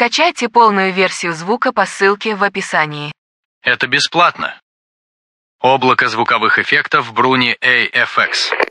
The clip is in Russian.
Скачайте полную версию звука по ссылке в описании. Это бесплатно. Облако звуковых эффектов Bruni AFX.